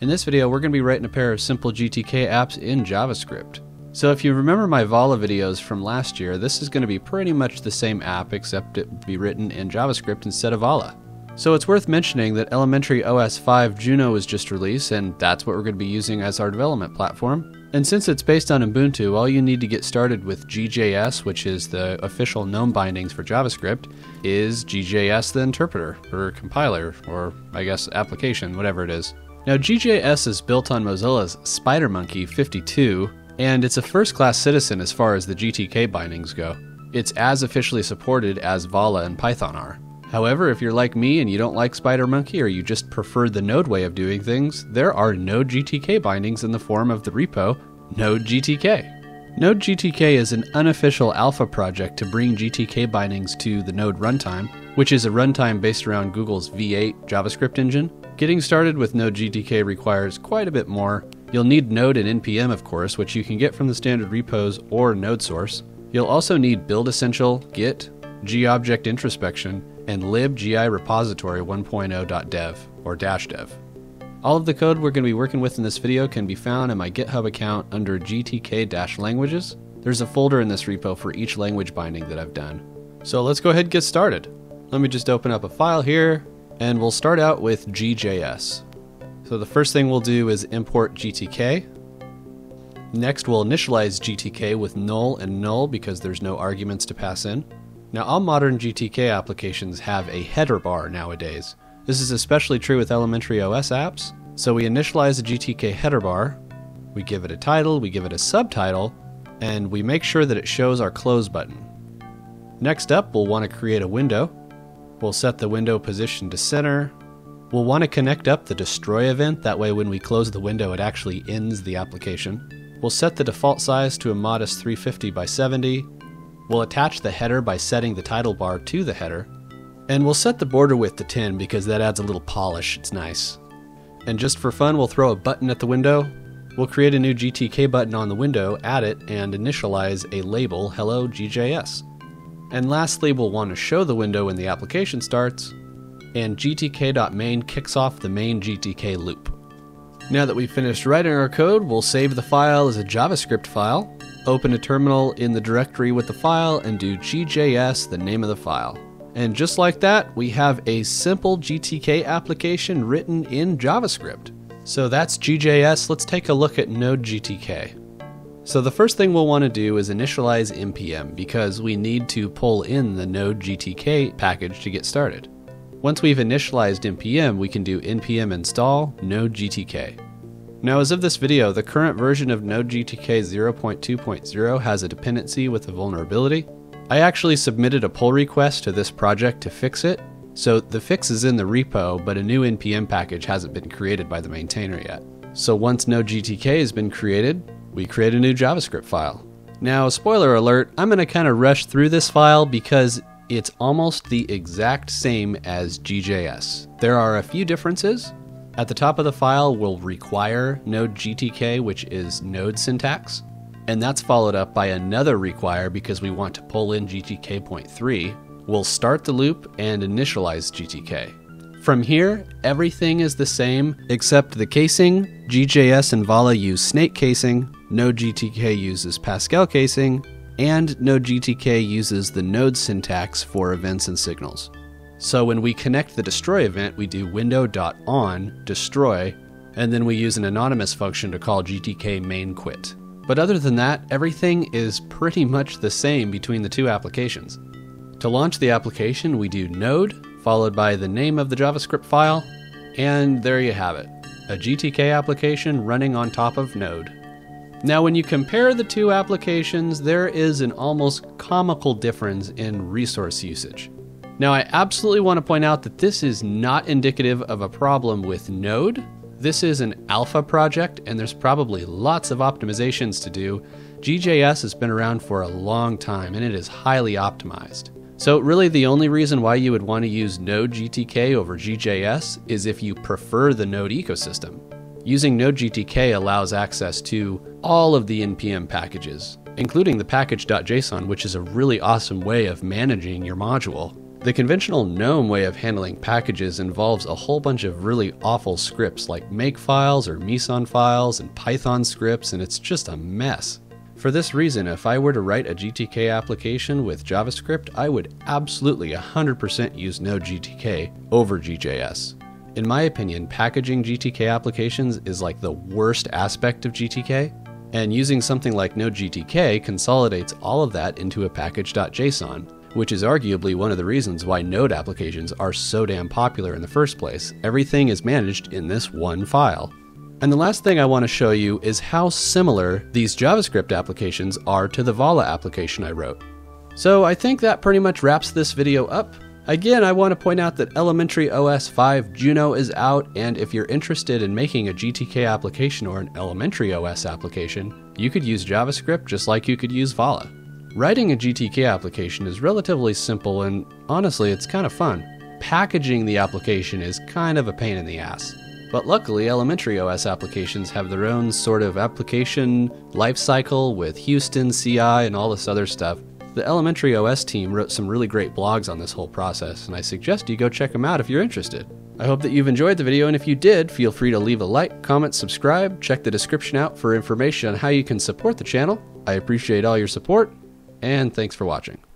In this video, we're going to be writing a pair of simple GTK apps in JavaScript. So if you remember my Vala videos from last year, this is going to be pretty much the same app except it would be written in JavaScript instead of Vala. So it's worth mentioning that Elementary OS 5 Juno was just released, and that's what we're going to be using as our development platform. And since it's based on Ubuntu, all you need to get started with GJS, which is the official GNOME bindings for JavaScript, is GJS the interpreter, or compiler, or I guess application, whatever it is. Now, GJS is built on Mozilla's SpiderMonkey 52, and it's a first class citizen as far as the GTK bindings go. It's as officially supported as Vala and Python are. However, if you're like me and you don't like SpiderMonkey or you just prefer the Node way of doing things, there are Node GTK bindings in the form of the repo Node GTK. Node GTK is an unofficial alpha project to bring GTK bindings to the Node runtime, which is a runtime based around Google's V8 JavaScript engine. Getting started with Node GTK requires quite a bit more. You'll need Node and NPM, of course, which you can get from the standard repos or NodeSource. You'll also need Build Essential, Git, G-Object Introspection, and libgi repository 1.0.dev or dash dev. All of the code we're going to be working with in this video can be found in my GitHub account under GTK-languages. There's a folder in this repo for each language binding that I've done. So let's go ahead and get started. Let me just open up a file here, and we'll start out with GJS. So the first thing we'll do is import GTK. Next, we'll initialize GTK with null and null because there's no arguments to pass in. Now, all modern GTK applications have a header bar nowadays. This is especially true with elementary OS apps. So we initialize a GTK header bar, we give it a title, we give it a subtitle, and we make sure that it shows our close button. Next up, we'll want to create a window. We'll set the window position to center. We'll want to connect up the destroy event, that way when we close the window it actually ends the application. We'll set the default size to a modest 350 by 70. We'll attach the header by setting the title bar to the header. And we'll set the border width to 10 because that adds a little polish, it's nice. And just for fun, we'll throw a button at the window. We'll create a new GTK button on the window, add it, and initialize a label Hello GJS. And lastly, we'll want to show the window when the application starts, and gtk.main kicks off the main GTK loop. Now that we've finished writing our code, we'll save the file as a JavaScript file, open a terminal in the directory with the file, and do gjs, the name of the file. And just like that, we have a simple GTK application written in JavaScript. So that's GJS. Let's take a look at Node GTK. So the first thing we'll want to do is initialize npm because we need to pull in the Node GTK package to get started. Once we've initialized npm, we can do npm install node GTK. Now as of this video, the current version of Node GTK 0.2.0 has a dependency with a vulnerability. I actually submitted a pull request to this project to fix it, so the fix is in the repo, but a new npm package hasn't been created by the maintainer yet. So once Node GTK has been created, we create a new JavaScript file. Now, spoiler alert, I'm going to kind of rush through this file because it's almost the exact same as GJS. There are a few differences. At the top of the file, we'll require Node GTK, which is node syntax, and that's followed up by another require because we want to pull in GTK.3. We'll start the loop and initialize GTK. From here, everything is the same except the casing. GJS and Vala use snake casing, Node GTK uses Pascal casing, and Node GTK uses the node syntax for events and signals. So when we connect the destroy event, we do window.on destroy, and then we use an anonymous function to call GTK main quit. But other than that, everything is pretty much the same between the two applications. To launch the application, we do node, followed by the name of the JavaScript file, and there you have it a GTK application running on top of Node. Now, when you compare the two applications, there is an almost comical difference in resource usage. Now, I absolutely want to point out that this is not indicative of a problem with Node. This is an alpha project, and there's probably lots of optimizations to do. GJS has been around for a long time, and it is highly optimized. So, really, the only reason why you would want to use Node GTK over GJS is if you prefer the Node ecosystem. Using Node GTK allows access to all of the NPM packages, including the package.json, which is a really awesome way of managing your module. The conventional GNOME way of handling packages involves a whole bunch of really awful scripts like makefiles or meson files and Python scripts, and it's just a mess. For this reason, if I were to write a GTK application with JavaScript, I would absolutely 100% use Node.gtk over GJS. In my opinion, packaging GTK applications is like the worst aspect of GTK, and using something like Node.gtk consolidates all of that into a package.json, which is arguably one of the reasons why Node applications are so damn popular in the first place. Everything is managed in this one file. And the last thing I want to show you is how similar these JavaScript applications are to the Vala application I wrote. So I think that pretty much wraps this video up. Again, I want to point out that Elementary OS 5 Juno is out, and if you're interested in making a GTK application or an Elementary OS application, you could use JavaScript just like you could use Vala. Writing a GTK application is relatively simple and honestly, it's kind of fun. Packaging the application is kind of a pain in the ass. But luckily, elementary OS applications have their own sort of application lifecycle with Houston, CI, and all this other stuff. The elementary OS team wrote some really great blogs on this whole process, and I suggest you go check them out if you're interested. I hope that you've enjoyed the video, and if you did, feel free to leave a like, comment, subscribe, check the description out for information on how you can support the channel. I appreciate all your support, and thanks for watching.